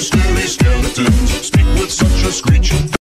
scary skeletons. Speak with such a screeching